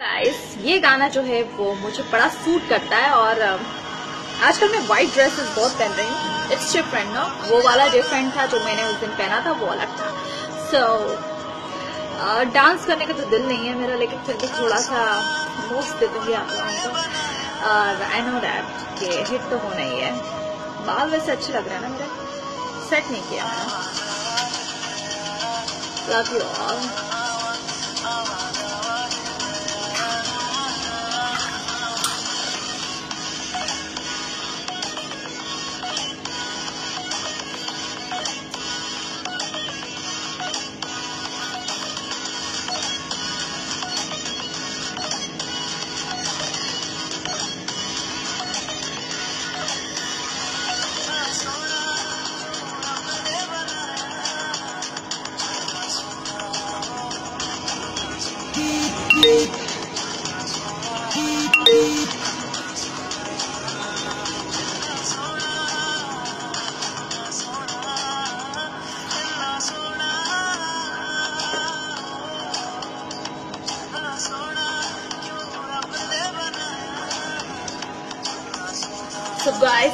Guys ये गाना जो है वो मुझे बड़ा सूट करता है और आजकल मैं व्हाइट ड्रेसेस बहुत पहन रही हूँ। It's different no? वो वाला डिफरेंट था जो मैंने उस दिन पहना था वो अलग था। सो so, डांस करने का तो दिल नहीं है मेरा लेकिन फिर भी थोड़ा सा मूव्स दे दूँगी आप लोगों को और आई नो डैट कि हिट तो होना ही है। बाल वैसे अच्छे लग रहे हैं ना मेरे। सेट नहीं किया। Love you all So guys,